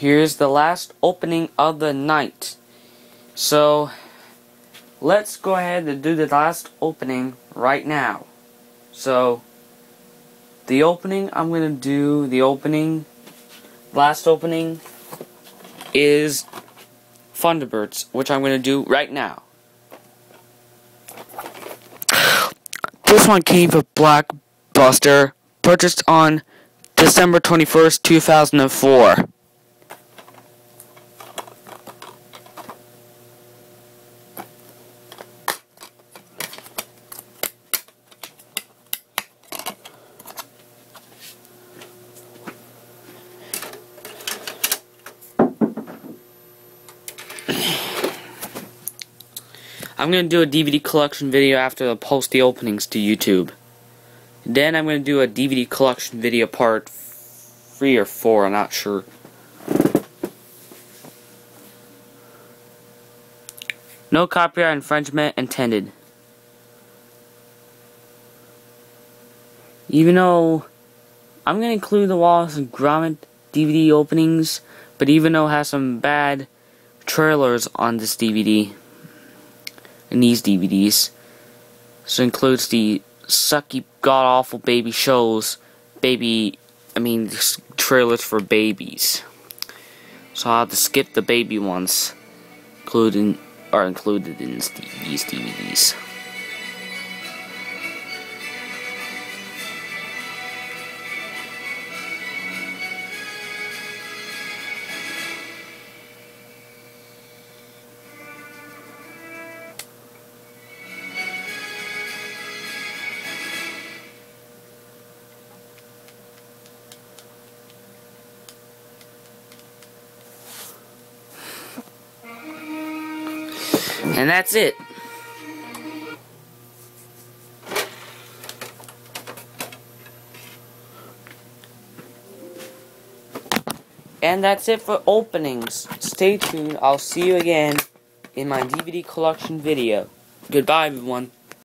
here's the last opening of the night. So, let's go ahead and do the last opening right now. So, the opening I'm going to do, the opening, last opening, is Thunderbirds, which I'm going to do right now. This one came from Blockbuster, purchased on December 21st, 2004. I'm going to do a DVD collection video after I post the openings to YouTube. Then I'm going to do a DVD collection video part 3 or 4, I'm not sure. No copyright infringement intended. Even though I'm going to include the Wallace and Gromit DVD openings, but even though it has some bad trailers on this DVD in these DVDs. So includes the sucky, god awful baby shows, baby, I mean, trailers for babies. So I'll have to skip the baby ones, including are included in these DVDs. And that's it. And that's it for openings. Stay tuned. I'll see you again in my DVD collection video. Goodbye, everyone.